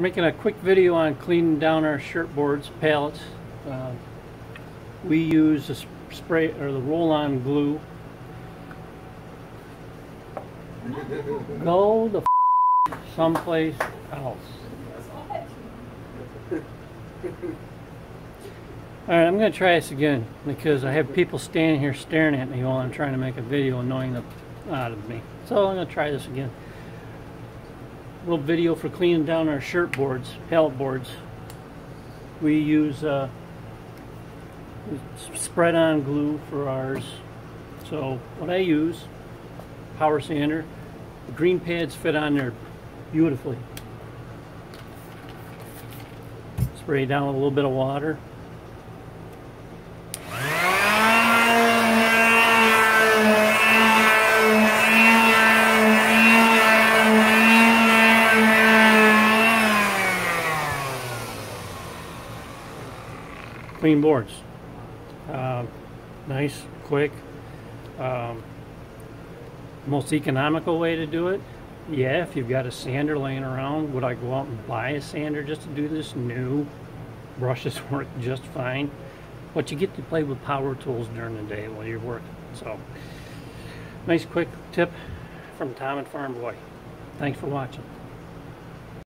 Making a quick video on cleaning down our shirt boards, pallets. Uh, we use the spray or the roll-on glue. Go the someplace else. Alright, I'm going to try this again because I have people standing here staring at me while I'm trying to make a video annoying the out of me. So I'm going to try this again little video for cleaning down our shirt boards, pallet boards. We use uh, spread on glue for ours. So what I use, power sander, the green pads fit on there beautifully. Spray down with a little bit of water. Clean boards. Uh, nice, quick. Um, most economical way to do it, yeah, if you've got a sander laying around, would I go out and buy a sander just to do this? No. Brushes work just fine. But you get to play with power tools during the day while you're working. So, nice quick tip from Tom and Farm Boy. Thanks for watching.